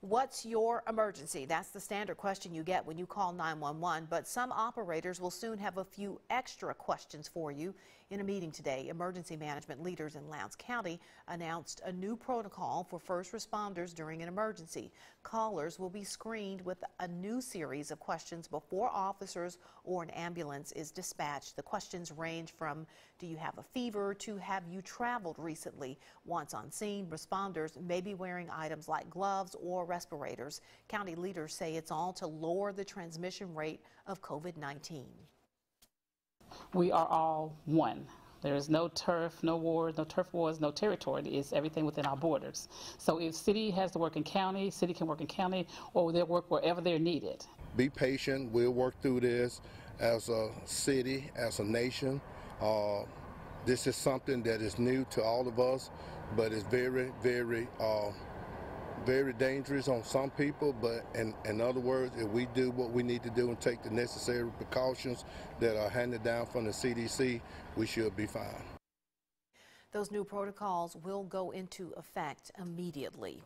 What's your emergency? That's the standard question you get when you call 911, but some operators will soon have a few extra questions for you. In a meeting today, emergency management leaders in Lowndes County announced a new protocol for first responders during an emergency. Callers will be screened with a new series of questions before officers or an ambulance is dispatched. The questions range from do you have a fever to have you traveled recently? Once on scene, responders may be wearing items like gloves or respirators. County leaders say it's all to lower the transmission rate of COVID-19. we are all one. There is no turf, no wars, no turf wars, no territory. It's everything within our borders. So if city has to work in county, city can work in county, or they'll work wherever they're needed. be patient. We'll work through this as a city, as a nation. Uh, this is something that is new to all of us, but it's very, very, uh, very dangerous on some people. But in, in other words, if we do what we need to do and take the necessary precautions that are handed down from the CDC, we should be fine. Those new protocols will go into effect immediately.